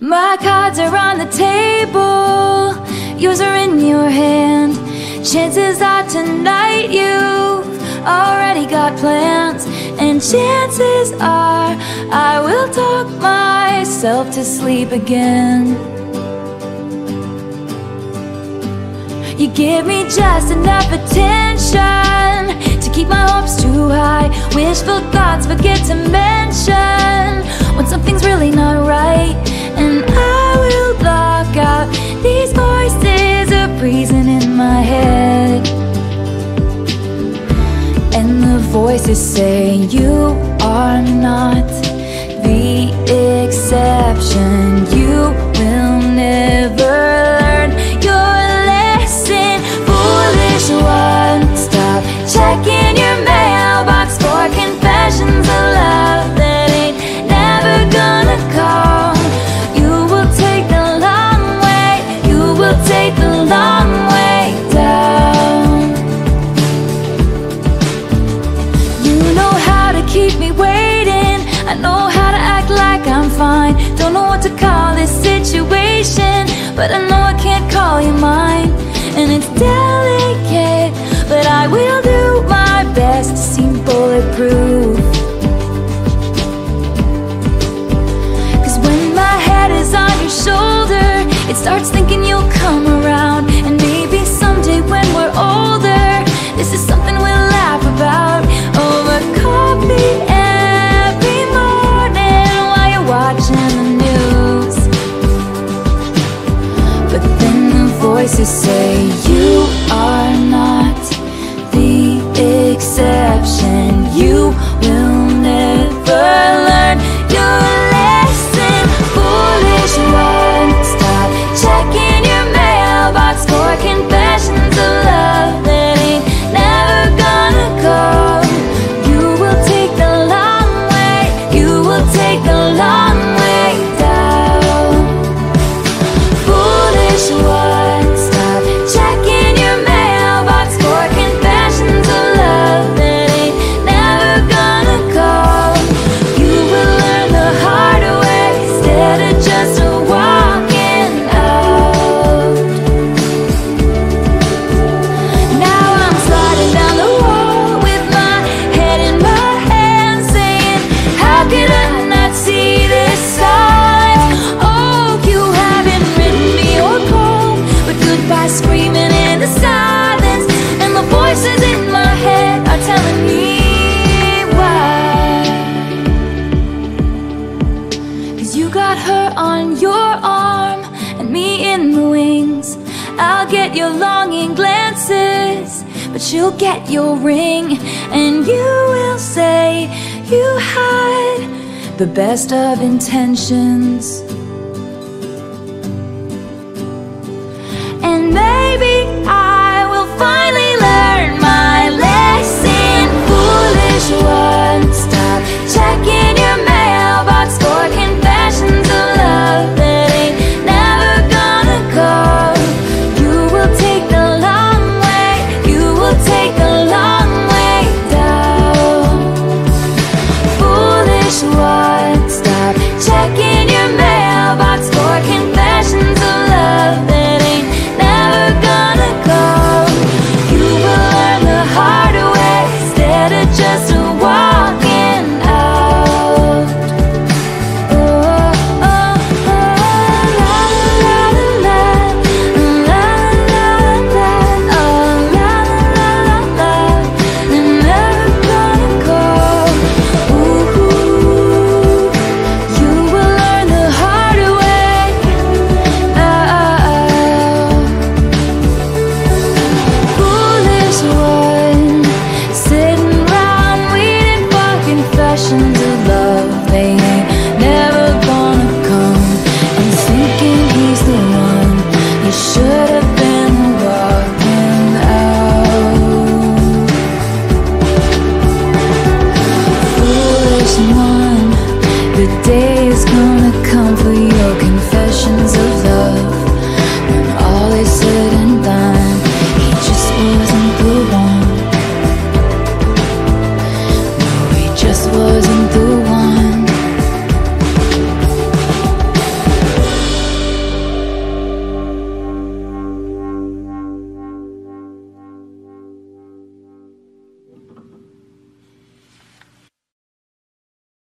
My cards are on the table, yours are in your hand. Chances are tonight you've already got plans, and chances are I will talk myself to sleep again. You give me just enough attention to keep my hopes too high. Wishful thoughts forget to mention when something's really not voices say you are not the exception. You will never know how to act like I'm fine. Don't know what to call this situation, but I know I can't call you mine. And it's delicate, but I will do my best to seem bulletproof. Cause when my head is on your shoulder, it starts thinking you'll come around. And maybe someday when we're older, this is something voices say on your arm and me in the wings. I'll get your longing glances, but you'll get your ring, and you will say you had the best of intentions. just a walk. day.